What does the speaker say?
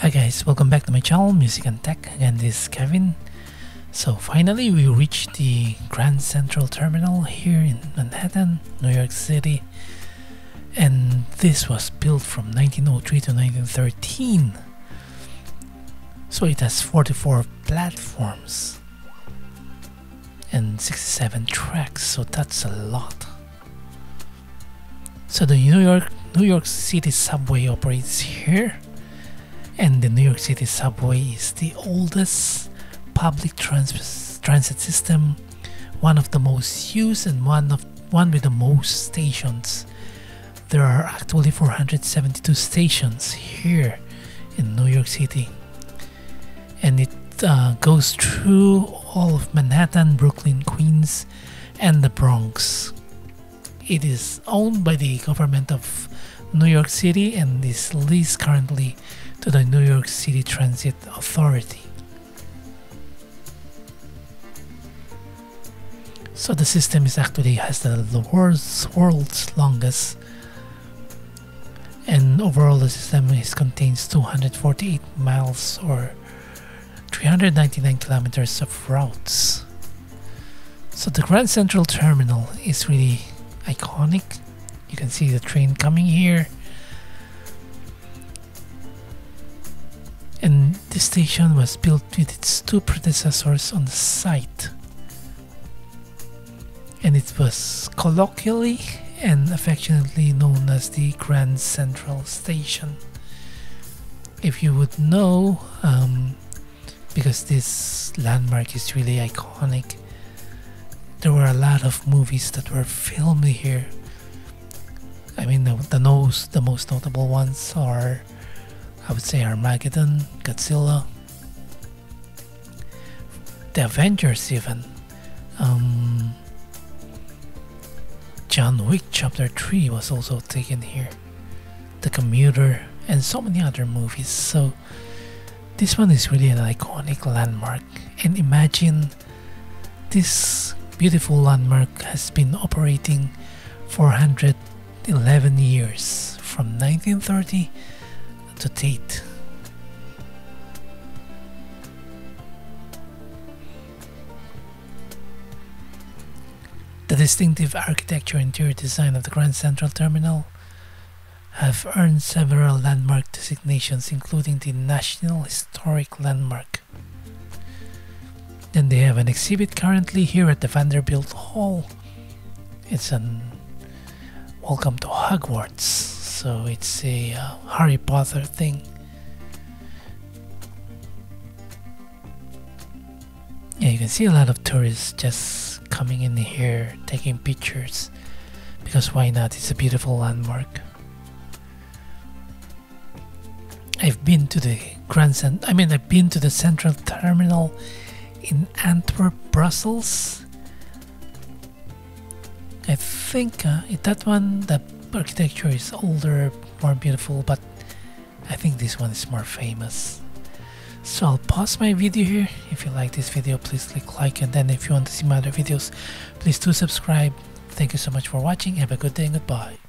Hi guys, welcome back to my channel Music and Tech. Again, this is Kevin. So finally we reached the Grand Central Terminal here in Manhattan, New York City. And this was built from 1903 to 1913. So it has 44 platforms and 67 tracks, so that's a lot. So the New York New York City subway operates here and the New York City subway is the oldest public trans transit system, one of the most used and one of one with the most stations. There are actually 472 stations here in New York City, and it uh, goes through all of Manhattan, Brooklyn, Queens, and the Bronx. It is owned by the government of New York City and is leased currently to the New York City Transit Authority. So the system is actually has the, world's world's longest and overall the system is contains 248 miles or 399 kilometers of routes. So the Grand Central Terminal is really iconic. You can see the train coming here and the station was built with its two predecessors on the site. And it was colloquially and affectionately known as the Grand Central Station. If you would know, um, because this landmark is really iconic, there were a lot of movies that were filmed here. I mean, the, the, most, the most notable ones are I would say Armageddon, Godzilla, the Avengers even. Um, John Wick Chapter 3 was also taken here. The Commuter and so many other movies. So this one is really an iconic landmark and imagine this beautiful landmark has been operating for 111 years from 1930 to Tate. The distinctive architecture and interior design of the Grand Central Terminal have earned several landmark designations including the National Historic Landmark. Then they have an exhibit currently here at the Vanderbilt Hall. It's an Welcome to Hogwarts so it's a uh, Harry Potter thing. Yeah, you can see a lot of tourists just coming in here taking pictures because why not? It's a beautiful landmark. I've been to the Grand Cent I mean I've been to the Central Terminal in Antwerp, Brussels. I think uh, that one, the architecture is older, more beautiful, but I think this one is more famous. So I'll pause my video here. If you like this video, please click like and then if you want to see my other videos, please do subscribe. Thank you so much for watching. Have a good day and goodbye.